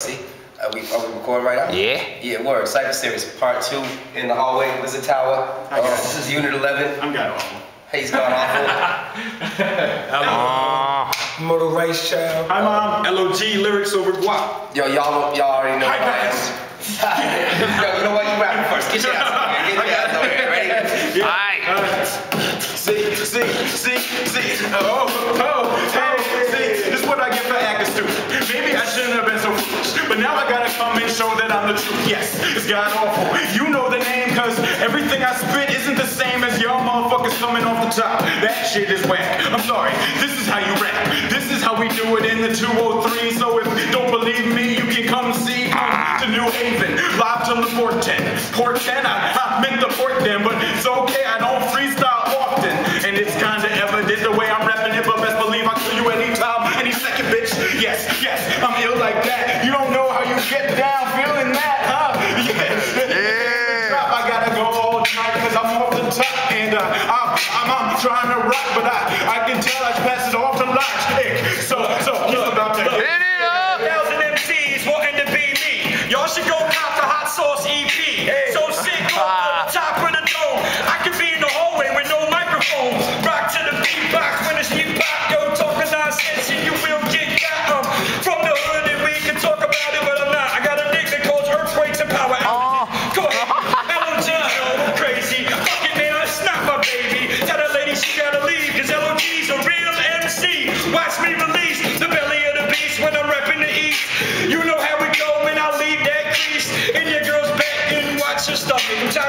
See, are we, are we recording right now? Yeah. Yeah, word. Cypher Series, part two in the hallway, Wizard Tower. I got Uh, this is Unit 11. I'm god awful. He's gone awful. Uh, Mother Rice Child. Hi mom. LOG lyrics over guap. Yo, y'all, y'all already know Hi, who I am. guys. Yo, you know what? You rapping first. Get your ass over here. Get your ass over here. Ready? Alright. See, see, see, see. Oh, oh, hey, see. This is what I get for acting stupid. Maybe I shouldn't have been so foolish. But now I gotta come and show that I'm the truth. Yes, it's god awful. You know the name, cause everything I spit isn't the same as y'all motherfuckers coming off the top. That shit is whack. I'm sorry. This is how you rap. This is how we do it in the 203. So if you don't believe me, you can come see to New Haven. Live till the port 10. Port 10, I, I meant the port then, but it's okay. I don't freestyle often. And it's kinda evident the way I'm rapping it, but best believe I'll kill you anytime, any second, bitch. Yes, yes, I'm ill like I'm, I'm, I'm trying to rock, but I, I can tell I pass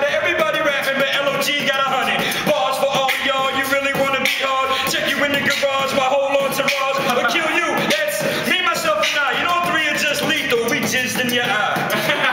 of everybody rapping, but LOG got a hundred bars for all y'all. You really wanna be hard? Check you in the garage my hold on to Raj. I'll kill you. That's me, myself, and I. You know, three are just lethal. We jizzed in your eye.